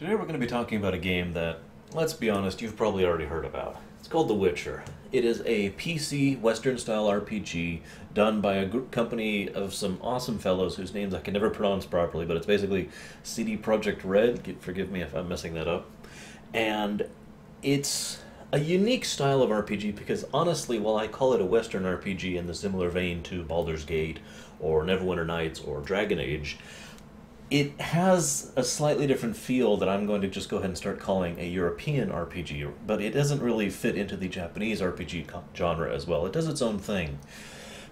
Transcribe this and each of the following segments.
Today we're going to be talking about a game that, let's be honest, you've probably already heard about. It's called The Witcher. It is a PC Western style RPG done by a group company of some awesome fellows whose names I can never pronounce properly, but it's basically CD Projekt Red. Forgive me if I'm messing that up. And it's a unique style of RPG because honestly, while I call it a Western RPG in the similar vein to Baldur's Gate or Neverwinter Nights or Dragon Age, it has a slightly different feel that I'm going to just go ahead and start calling a European RPG, but it doesn't really fit into the Japanese RPG genre as well. It does its own thing.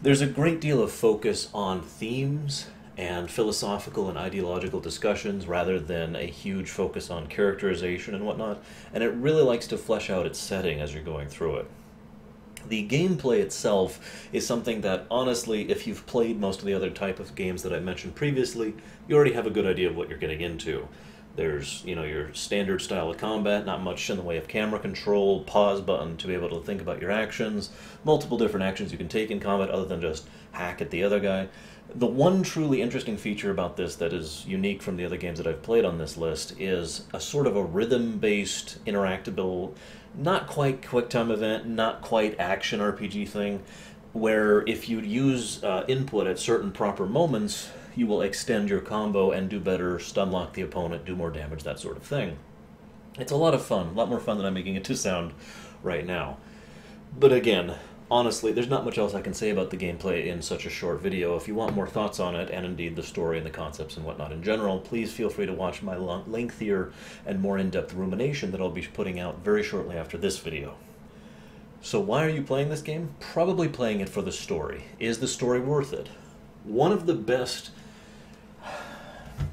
There's a great deal of focus on themes and philosophical and ideological discussions rather than a huge focus on characterization and whatnot, and it really likes to flesh out its setting as you're going through it. The gameplay itself is something that, honestly, if you've played most of the other type of games that I mentioned previously, you already have a good idea of what you're getting into. There's, you know, your standard style of combat, not much in the way of camera control, pause button to be able to think about your actions, multiple different actions you can take in combat other than just hack at the other guy. The one truly interesting feature about this that is unique from the other games that I've played on this list is a sort of a rhythm based, interactable, not quite quick time event, not quite action RPG thing, where if you use uh, input at certain proper moments, you will extend your combo and do better, stun lock the opponent, do more damage, that sort of thing. It's a lot of fun, a lot more fun than I'm making it to sound right now. But again, honestly, there's not much else I can say about the gameplay in such a short video. If you want more thoughts on it, and indeed the story and the concepts and whatnot in general, please feel free to watch my lengthier and more in-depth rumination that I'll be putting out very shortly after this video. So why are you playing this game? Probably playing it for the story. Is the story worth it? One of the best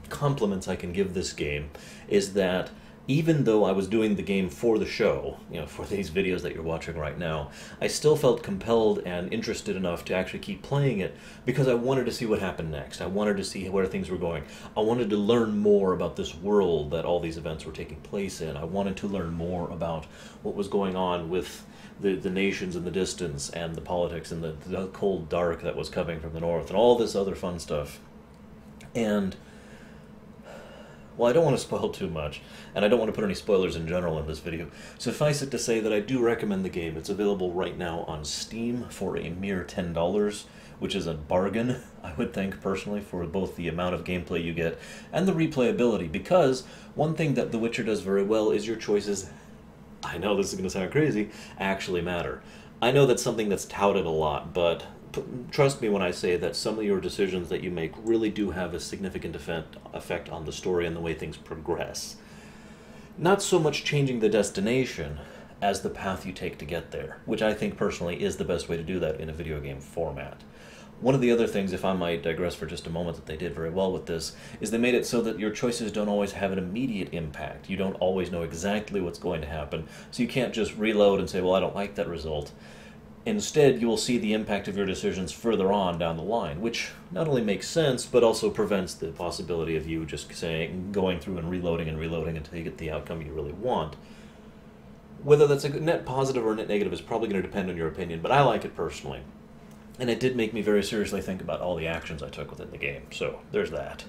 compliments I can give this game is that even though I was doing the game for the show, you know, for these videos that you're watching right now, I still felt compelled and interested enough to actually keep playing it because I wanted to see what happened next. I wanted to see where things were going. I wanted to learn more about this world that all these events were taking place in. I wanted to learn more about what was going on with the, the nations in the distance and the politics and the, the cold dark that was coming from the north and all this other fun stuff. And well, I don't want to spoil too much, and I don't want to put any spoilers in general in this video. Suffice it to say that I do recommend the game. It's available right now on Steam for a mere $10, which is a bargain, I would think, personally, for both the amount of gameplay you get and the replayability, because one thing that The Witcher does very well is your choices, I know this is going to sound crazy, actually matter. I know that's something that's touted a lot, but trust me when I say that some of your decisions that you make really do have a significant effect, effect on the story and the way things progress. Not so much changing the destination as the path you take to get there, which I think personally is the best way to do that in a video game format. One of the other things, if I might digress for just a moment, that they did very well with this is they made it so that your choices don't always have an immediate impact. You don't always know exactly what's going to happen, so you can't just reload and say, well, I don't like that result. Instead, you will see the impact of your decisions further on down the line, which not only makes sense, but also prevents the possibility of you just saying, going through and reloading and reloading until you get the outcome you really want. Whether that's a net positive or net negative is probably going to depend on your opinion, but I like it personally. And it did make me very seriously think about all the actions I took within the game, so there's that.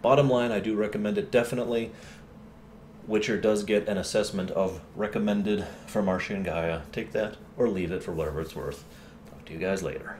Bottom line, I do recommend it definitely. Witcher does get an assessment of recommended for Archengeia. Take that or leave it for whatever it's worth. Talk to you guys later.